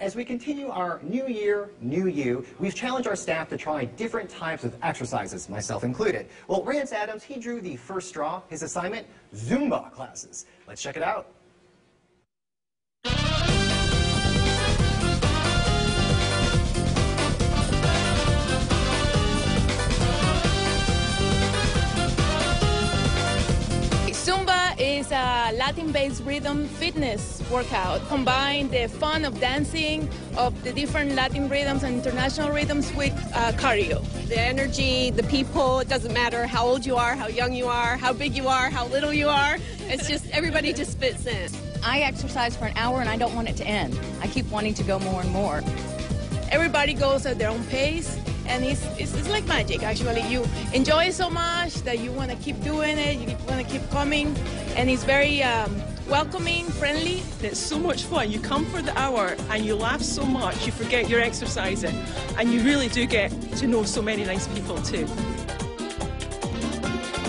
As we continue our new year, new you, we've challenged our staff to try different types of exercises, myself included. Well, Rance Adams, he drew the first straw. His assignment, Zumba classes. Let's check it out. Is a Latin-based rhythm fitness workout. Combine the fun of dancing, of the different Latin rhythms and international rhythms with uh, cardio. The energy, the people, it doesn't matter how old you are, how young you are, how big you are, how little you are. It's just, everybody just fits in. I exercise for an hour and I don't want it to end. I keep wanting to go more and more. Everybody goes at their own pace and it's, it's, it's, like magic actually. You enjoy it so much that you want to keep doing it you want to keep coming. And it's very um, welcoming friendly. It's so much fun. You come for the hour and you laugh so much you forget you're exercising. And you really do get to know so many nice people too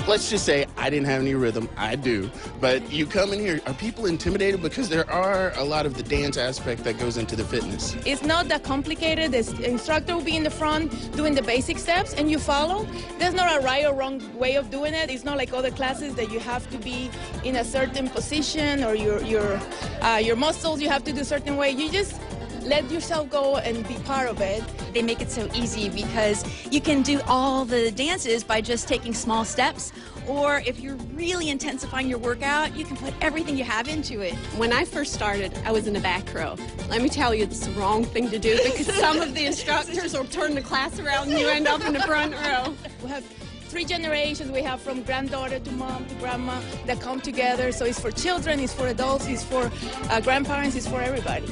let's just say I didn't have any rhythm. I do. But you come in here, are people intimidated? Because there are a lot of the dance aspect that goes into the fitness. It's not that complicated. The instructor will be in the front doing the basic steps and you follow. There's not a right or wrong way of doing it. It's not like other classes that you have to be in a certain position or your, your, uh, your muscles you have to do a certain way. You just let yourself go and be part of it. They make it so easy because you can do all the dances by just taking small steps or if you're really intensifying your workout, you can put everything you have into it. When I first started, I was in the back row. Let me tell you, it's the wrong thing to do because some of the instructors will turn the class around and you end up in the front row. We have three generations. We have from granddaughter to mom to grandma that come together. So it's for children, it's for adults, it's for uh, grandparents, it's for everybody.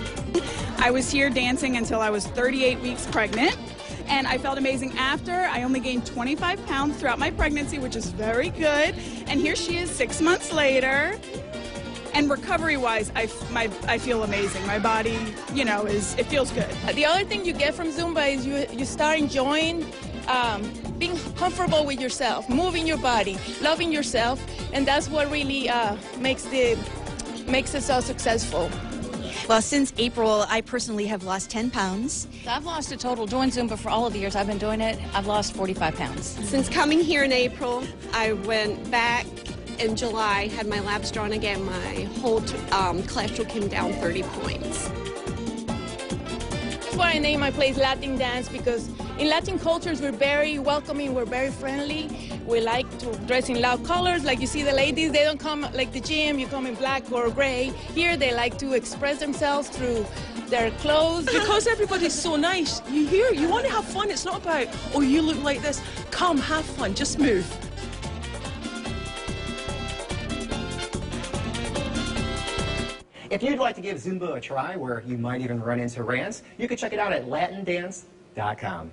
I was here dancing until I was 38 weeks pregnant and I felt amazing after. I only gained 25 pounds throughout my pregnancy, which is very good. And here she is six months later. And recovery-wise, I, my, I feel amazing. My body, you know, is it feels good. The other thing you get from Zumba is you, you start enjoying um, being comfortable with yourself, moving your body, loving yourself, and that's what really uh, makes the makes it so successful. Well, since April, I personally have lost 10 pounds. I've lost a total, doing Zumba for all of the years I've been doing it, I've lost 45 pounds. Since coming here in April, I went back in July, had my labs drawn again, my whole um, cholesterol came down 30 points. That's why I named my place Latin Dance because in Latin cultures we're very welcoming, we're very friendly. We like to dress in loud colors. Like you see the ladies, they don't come like the gym, you come in black or gray. Here they like to express themselves through their clothes. Because everybody's so nice. You hear, you want to have fun. It's not about, oh, you look like this. Come, have fun, just move. If you'd like to give Zumba a try, where you might even run into Rance, you can check it out at latindance.com.